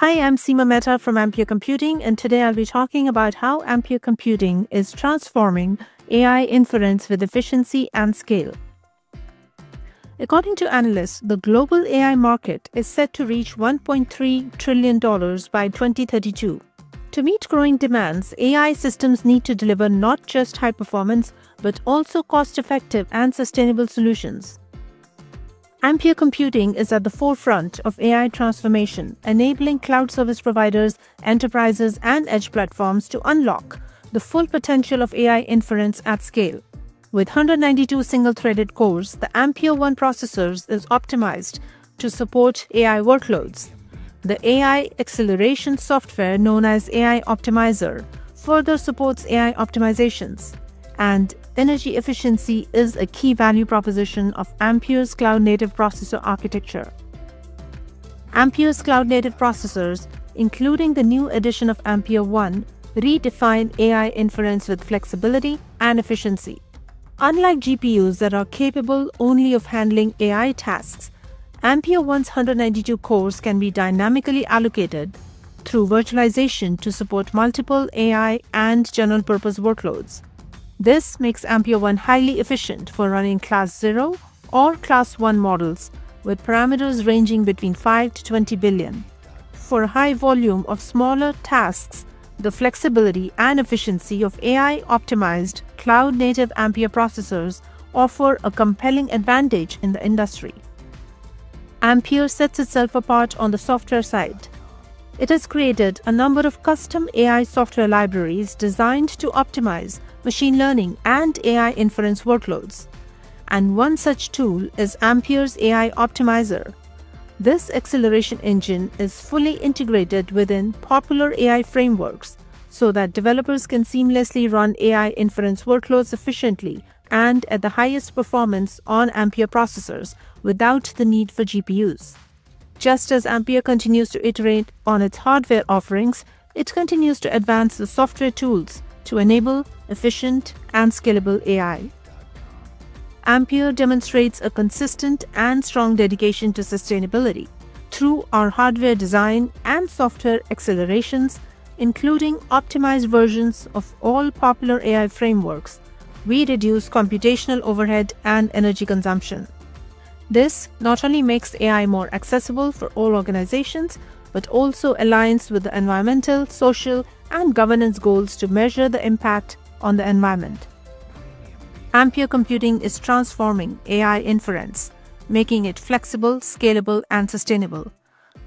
Hi, I'm Seema Mehta from Ampere Computing, and today I'll be talking about how Ampere Computing is transforming AI inference with efficiency and scale. According to analysts, the global AI market is set to reach $1.3 trillion by 2032. To meet growing demands, AI systems need to deliver not just high performance, but also cost effective and sustainable solutions. Ampere Computing is at the forefront of AI transformation, enabling cloud service providers, enterprises, and edge platforms to unlock the full potential of AI inference at scale. With 192 single-threaded cores, the AmpereOne processors is optimized to support AI workloads. The AI acceleration software known as AI Optimizer further supports AI optimizations, and energy efficiency is a key value proposition of Ampere's cloud-native processor architecture. Ampere's cloud-native processors, including the new edition of AmpereOne, redefine AI inference with flexibility and efficiency. Unlike GPUs that are capable only of handling AI tasks, AmpereOne's 192 cores can be dynamically allocated through virtualization to support multiple AI and general-purpose workloads. This makes AmpereOne highly efficient for running class 0 or class 1 models with parameters ranging between 5 to 20 billion. For a high volume of smaller tasks, the flexibility and efficiency of AI-optimized cloud-native Ampere processors offer a compelling advantage in the industry. Ampere sets itself apart on the software side. It has created a number of custom AI software libraries designed to optimize machine learning and AI inference workloads. And one such tool is Ampere's AI Optimizer. This acceleration engine is fully integrated within popular AI frameworks so that developers can seamlessly run AI inference workloads efficiently and at the highest performance on Ampere processors without the need for GPUs. Just as Ampere continues to iterate on its hardware offerings, it continues to advance the software tools to enable efficient and scalable AI. Ampere demonstrates a consistent and strong dedication to sustainability. Through our hardware design and software accelerations, including optimized versions of all popular AI frameworks, we reduce computational overhead and energy consumption. This not only makes AI more accessible for all organizations, but also aligns with the environmental, social, and governance goals to measure the impact on the environment. Ampere Computing is transforming AI inference, making it flexible, scalable, and sustainable.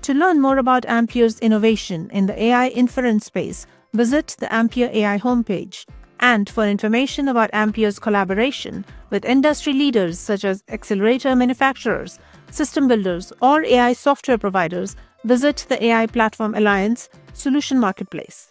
To learn more about Ampere's innovation in the AI inference space, visit the Ampere AI homepage. And for information about Ampere's collaboration with industry leaders such as accelerator manufacturers, system builders, or AI software providers, visit the AI Platform Alliance Solution Marketplace.